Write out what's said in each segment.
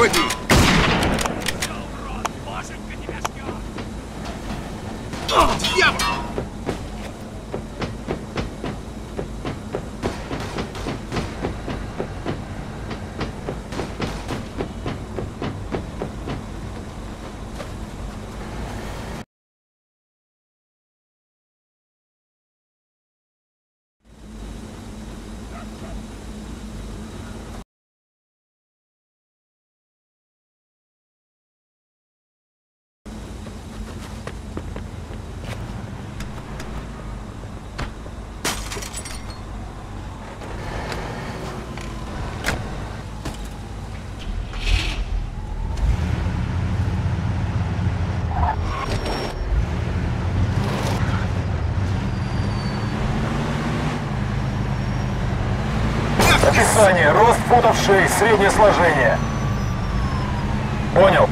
quickly. Описание. Рост футов 6, среднее сложение. Понял.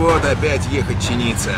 Вот опять ехать чиниться.